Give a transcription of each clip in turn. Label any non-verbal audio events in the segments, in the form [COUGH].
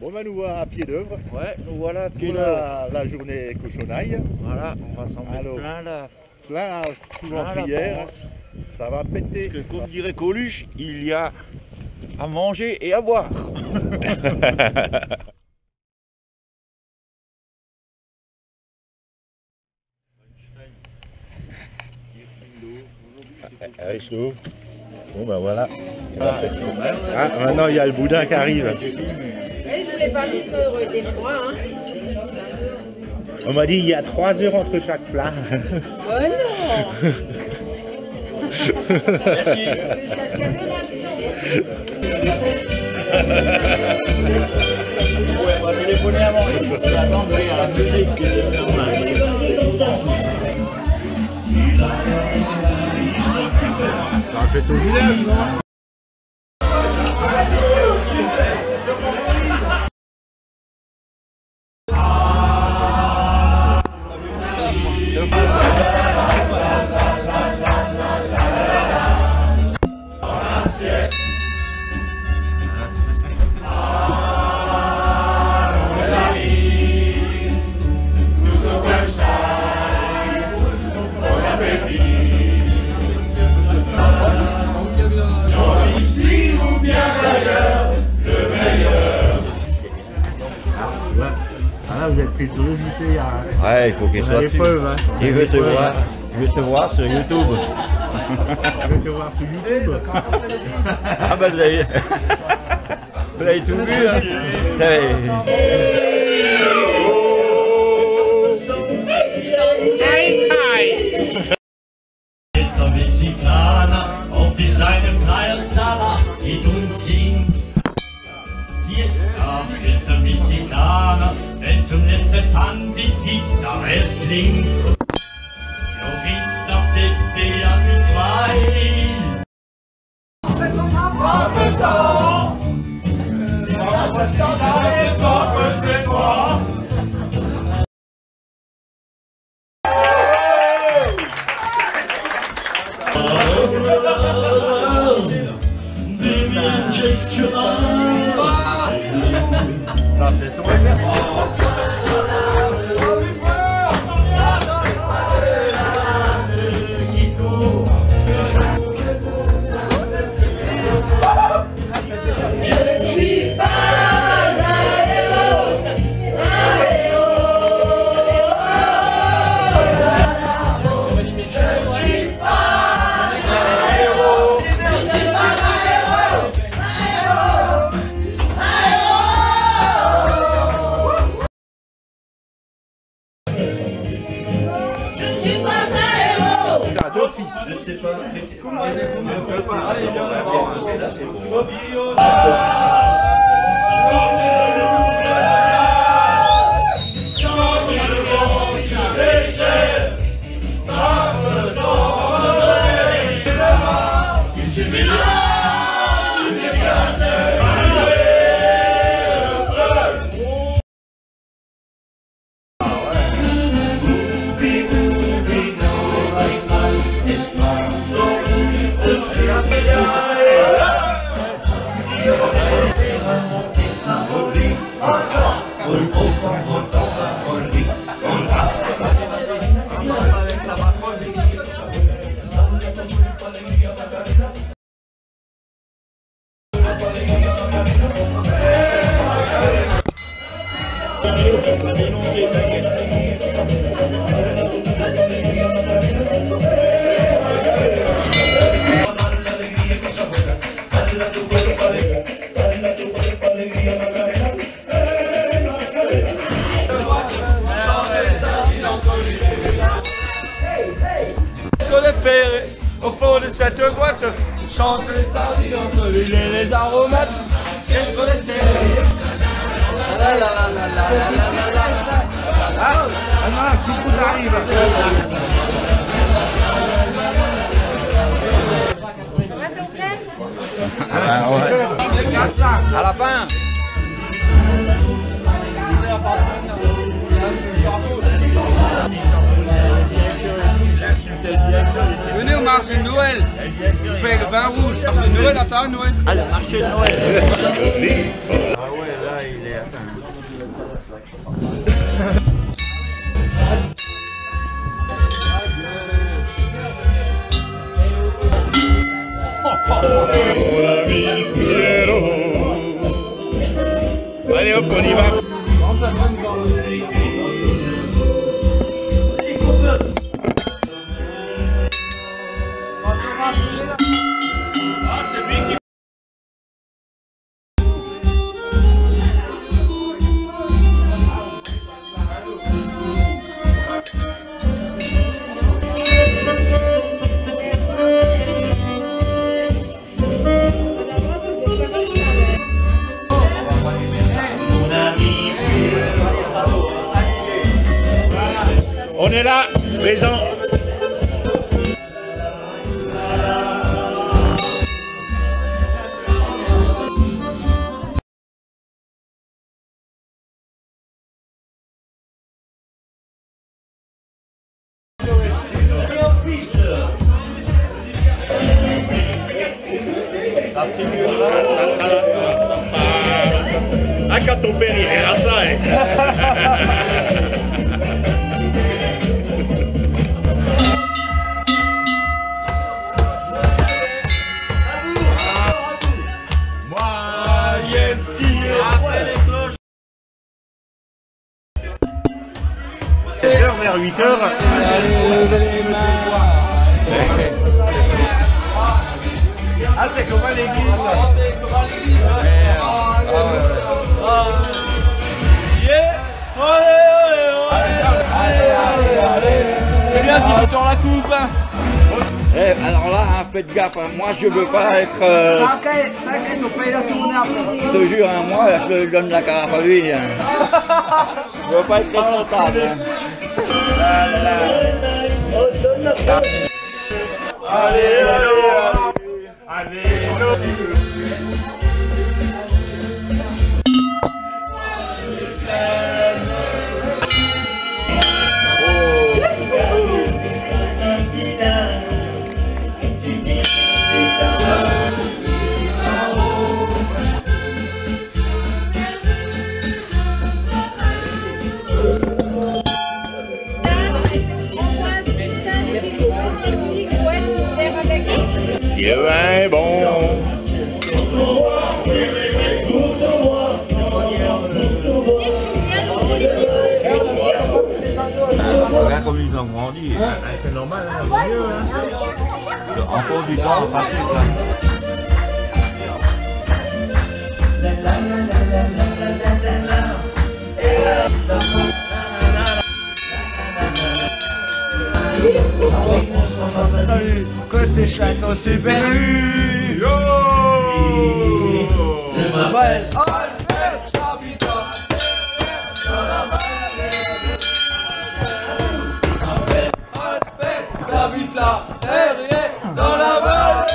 Bon ben nous voilà à pied d'œuvre. Ouais, nous voilà à Pour la, la journée cochonaille. Voilà, on va s'en mettre Alors. plein là. Plein souvent Plein la prière. panse. Ça va péter. Parce que comme dirait Coluche, il y a à manger et à boire. [LAUGHS] Aristo. Bon ben voilà. Ah, maintenant il y a le boudin qui arrive. On m'a dit il y a trois heures entre chaque plat. Oh non ouais, on va téléphoner avant. On va attendre à la musique Ça fait village, non? Hein. il faut qu'il soit hein. Il veut se voir, se voir sur YouTube. [LAUGHS] Te voir sur YouTube. [LAUGHS] ah bah [LAUGHS] hein. vous avez, vous avez tout vu. Hein. Fiesta, Fiesta Mexicana, denn zum letzten fand ich die Welt Was ist die Was ist Professor! Dios. Chante les sardines entre l'huile et les aromates. Qu'est-ce qu'on est fait la la la la la la la la la ah ah la marché de Noël. Tu payes le vin rouge. Marché de Noël, attends, Noël. Ah, le marché de Noël. Ah ouais, là, il est atteint. Mon ami On est là, présent. Ça, hein. [LAUGHS] vers 8 heures. Ah, c'est comme à l'église. La coupe. hein. Eh, alors là, hein, faites gaffe, hein, moi je veux pas être. euh, T'inquiète, t'inquiète, on paye la tournée après. je te jure, hein, moi je donne la carafe à lui. Hein. [LAUGHS] Je veux pas être responsable. Hein. Allez, comme ils ont grandi. C'est normal, hein, c'est mieux. Hein. Encore du temps à passer. Quoi. Salut, que c'est chouette, c'est belle. Je m'appelle Là, derrière, dans la vallée.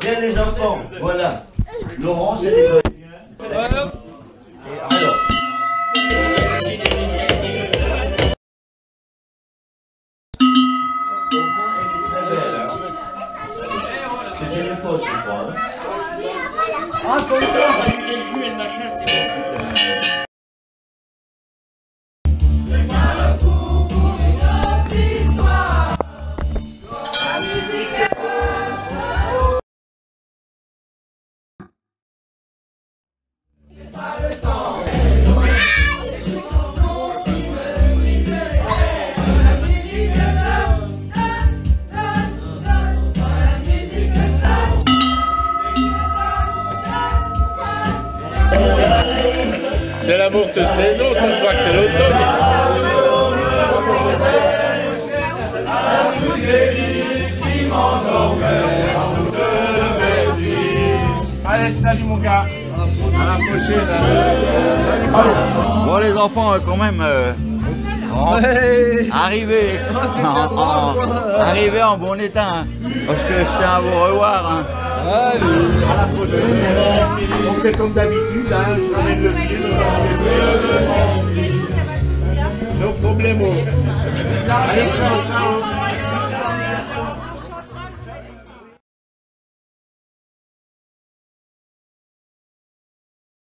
Bien les enfants, voilà. Laurent, c'est les je crois. Hein. C'est la morte saison, ça se voit que c'est l'automne. Allez, salut mon gars. À la prochaine. Bon les enfants euh, quand même euh, en- arrivez [LAUGHS] en, en- arrivez en bon état hein, parce que je tiens à vous revoir hein. À la prochaine. On fait comme d'habitude, hein. Je ramène le pied, je ramène le. Allez, ciao, ciao.